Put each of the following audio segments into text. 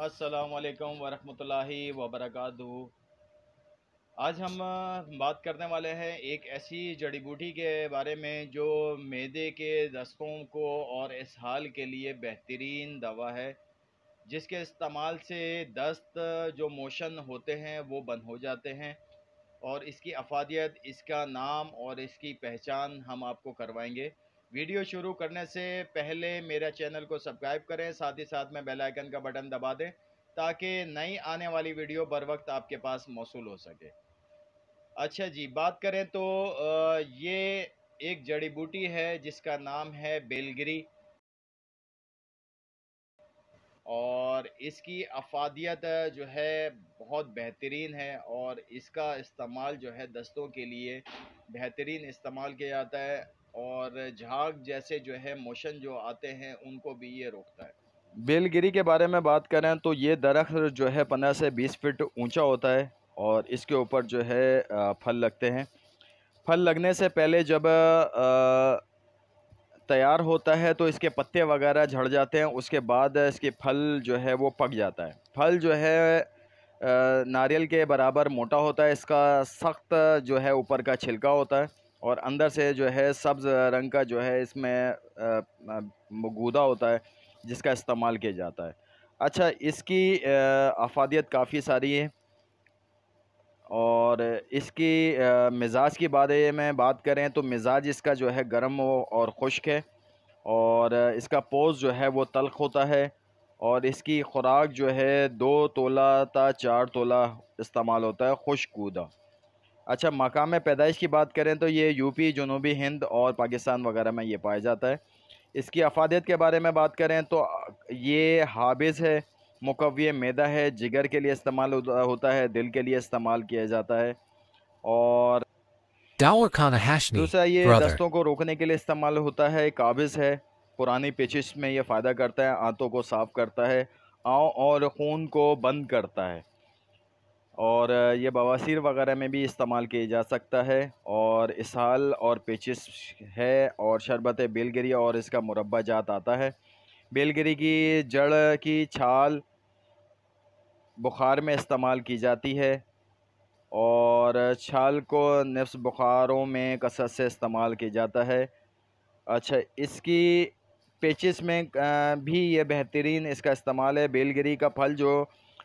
السلام علیکم ورحمۃ اللہ وبرکاتہ۔ آج ہم بات کرنے والے ہیں ایک ایسی جڑی بوٹی کے بارے میں جو میدے کے دستوں کو اور اسحال کے لیے بہترین دوا ہے، جس کے استعمال سے دست جو موشن ہوتے ہیں وہ بند ہو جاتے ہیں۔ اور اس کی افادیت، اس کا نام اور اس کی پہچان ہم آپ کو کروائیں گے۔ ویڈیو شروع کرنے سے پہلے میرا چینل کو سبسکرائب کریں، ساتھ ہی ساتھ میں بیل آئیکن کا بٹن دبا دیں تاکہ نئی آنے والی ویڈیو بر وقت آپ کے پاس موصول ہو سکے۔ اچھا جی بات کریں تو یہ ایک جڑی بوٹی ہے، جس کا نام ہے بیلگری۔ اور اس کی افادیت جو ہے بہت بہترین ہے، اور اس کا استعمال جو ہے دستوں کے لیے بہترین استعمال کیا جاتا ہے۔ اور جھاگ جیسے جو ہے موشن جو آتے ہیں، ان کو بھی یہ روکتا ہے۔ بیل گری کے بارے میں بات کریں تو یہ درخت جو ہے پندرہ سے بیس فٹ اونچا ہوتا ہے اور اس کے اوپر جو ہے پھل لگتے ہیں۔ پھل لگنے سے پہلے جب تیار ہوتا ہے تو اس کے پتے وغیرہ جھڑ جاتے ہیں، اس کے بعد اس کے پھل جو ہے وہ پک جاتا ہے۔ پھل جو ہے ناریل کے برابر موٹا ہوتا ہے، اس کا سخت جو ہے اوپر کا چھلکا ہوتا ہے۔ اور اندر سے جو ہے سبز رنگ کا جو ہے اس میں گودا ہوتا ہے، جس کا استعمال کیا جاتا ہے۔ اچھا اس کی افادیت کافی ساری ہے۔ اور اس کی مزاج کی بارے میں بات کریں تو مزاج اس کا جو ہے گرم اور خشک ہے۔ اور اس کا پوز جو ہے وہ تلخ ہوتا ہے۔ اور اس کی خوراک جو ہے دو تولہ تا چار تولہ استعمال ہوتا ہے خشک کودا اچھا مقام پیدائش کی بات کریں تو یہ یو پی جنوبی ہند اور پاکستان وغیرہ میں یہ پایا جاتا ہے۔ اس کی افادیت کے بارے میں بات کریں تو یہ حابض ہے مقوی میدہ ہے جگر کے لیے استعمال ہوتا ہے دل کے لیے استعمال کیا جاتا ہے۔ اور دوسرا یہ دستوں کو روکنے کے لیے استعمال ہوتا ہے قابض ہے۔ پرانی پیچش میں یہ فائدہ کرتا ہے آنتوں کو صاف کرتا ہے آؤں اور خون کو بند کرتا ہے۔ اور یہ بواسیر وغیرہ میں بھی استعمال کیا جا سکتا ہے اور اسحال اور پیچس ہے اور شربت بیلگری اور اس کا مربع جات آتا ہے۔ بیلگری کی جڑ کی چھال بخار میں استعمال کی جاتی ہے اور چھال کو نفس بخاروں میں کثرت سے استعمال کیا جاتا ہے۔ اچھا اس کی پیچس میں بھی یہ بہترین اس کا استعمال ہے۔ بیلگری کا پھل جو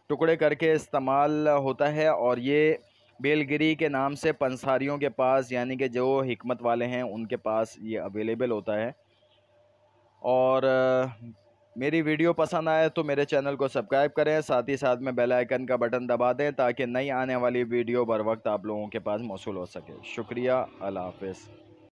ٹکڑے کر کے استعمال ہوتا ہے اور یہ بیل گری کے نام سے پنساریوں کے پاس یعنی کہ جو حکمت والے ہیں، ان کے پاس یہ اویلیبل ہوتا ہے۔ اور میری ویڈیو پسند آئے تو میرے چینل کو سبسکرائب کریں۔ ساتھ ہی ساتھ میں بیل آئیکن کا بٹن دبا دیں تاکہ نئی آنے والی ویڈیو بر وقت آپ لوگوں کے پاس موصول ہو سکے۔ شکریہ۔ اللہ حافظ۔